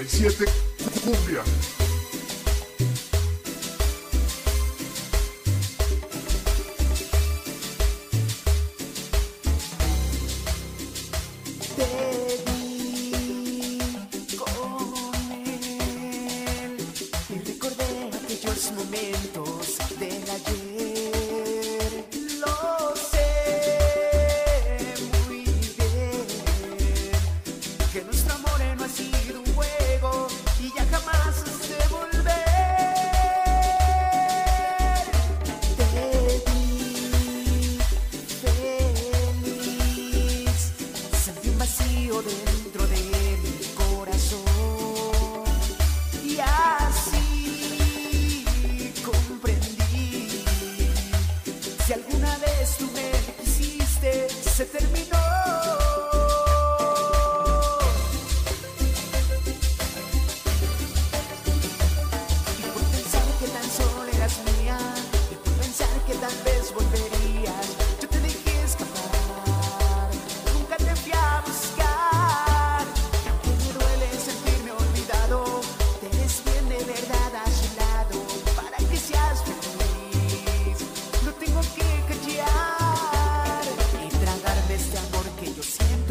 97 Cumbia. Te vi con él y recordé aquellos momentos. se terminó.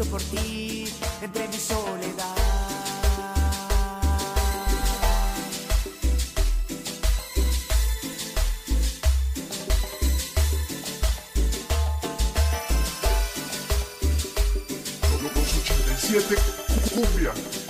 por ti entre mi soledad. Siete, cumbia.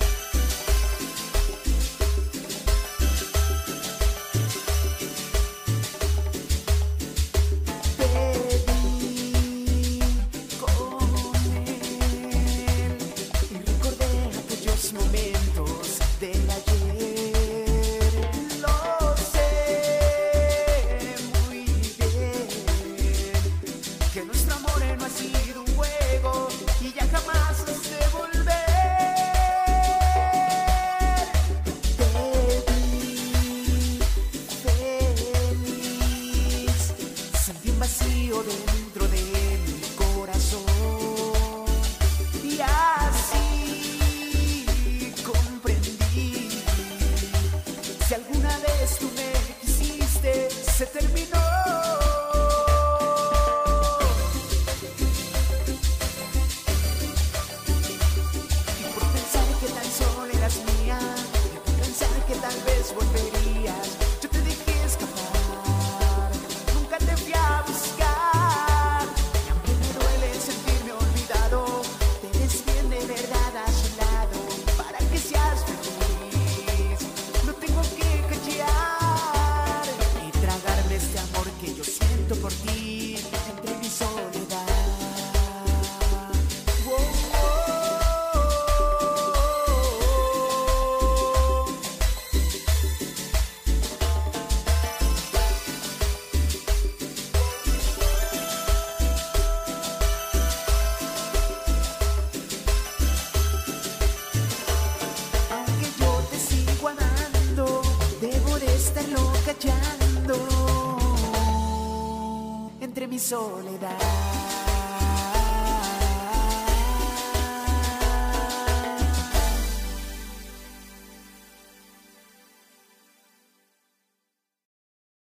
dentro de mi corazón. Y así comprendí. Si alguna vez tú me quisiste, se terminó. Y por pensar que tan solo eras mía, y por pensar que tal vez volvería. soledad.